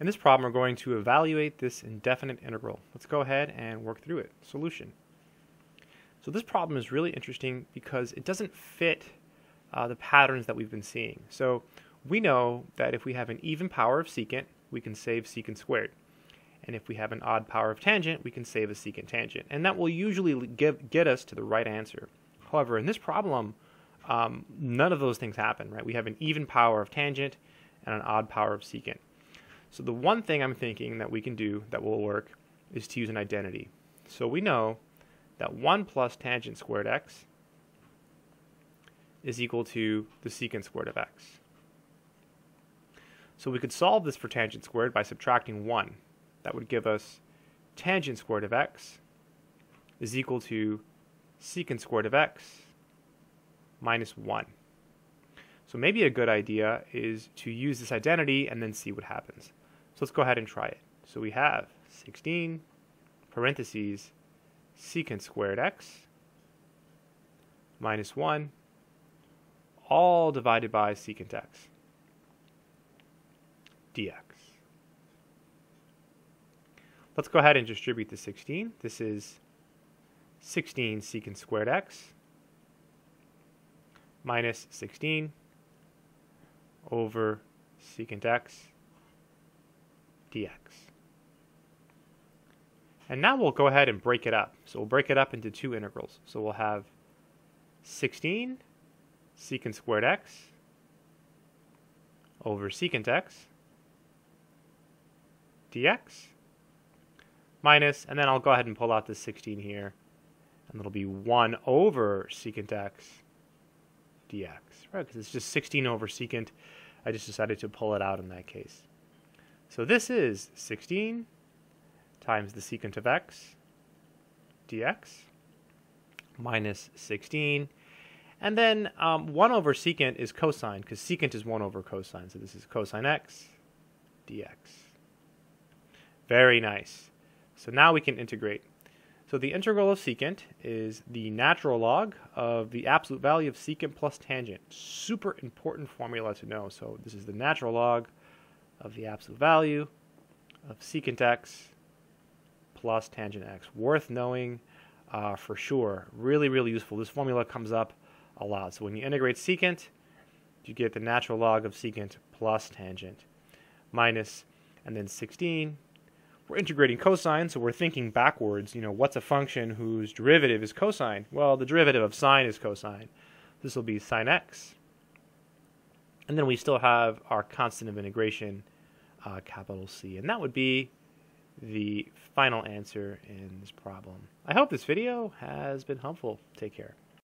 In this problem, we're going to evaluate this indefinite integral. Let's go ahead and work through it. Solution. So this problem is really interesting because it doesn't fit uh, the patterns that we've been seeing. So we know that if we have an even power of secant, we can save secant squared. And if we have an odd power of tangent, we can save a secant tangent. And that will usually give, get us to the right answer. However, in this problem, um, none of those things happen, right? We have an even power of tangent and an odd power of secant. So the one thing I'm thinking that we can do that will work is to use an identity. So we know that 1 plus tangent squared x is equal to the secant squared of x. So we could solve this for tangent squared by subtracting 1. That would give us tangent squared of x is equal to secant squared of x minus 1. So maybe a good idea is to use this identity and then see what happens. So let's go ahead and try it. So we have 16 parentheses secant squared x minus 1 all divided by secant x dx. Let's go ahead and distribute the 16. This is 16 secant squared x minus 16 over secant x dx. And now we'll go ahead and break it up. So we'll break it up into two integrals. So we'll have 16 secant squared x over secant x dx minus, and then I'll go ahead and pull out the 16 here, and it'll be 1 over secant x dx, right? Because it's just 16 over secant. I just decided to pull it out in that case. So this is 16 times the secant of x dx minus 16. And then um, 1 over secant is cosine, because secant is 1 over cosine. So this is cosine x dx. Very nice. So now we can integrate. So the integral of secant is the natural log of the absolute value of secant plus tangent. Super important formula to know. So this is the natural log of the absolute value of secant x plus tangent x. Worth knowing uh, for sure. Really, really useful. This formula comes up a lot. So when you integrate secant, you get the natural log of secant plus tangent minus, and then 16. We're integrating cosine, so we're thinking backwards. You know, what's a function whose derivative is cosine? Well, the derivative of sine is cosine. This will be sine x. And then we still have our constant of integration, uh, capital C. And that would be the final answer in this problem. I hope this video has been helpful. Take care.